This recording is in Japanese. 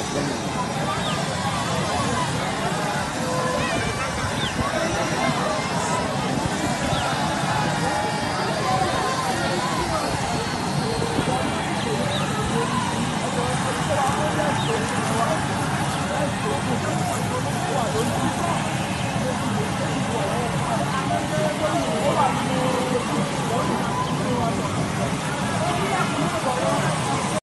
なって。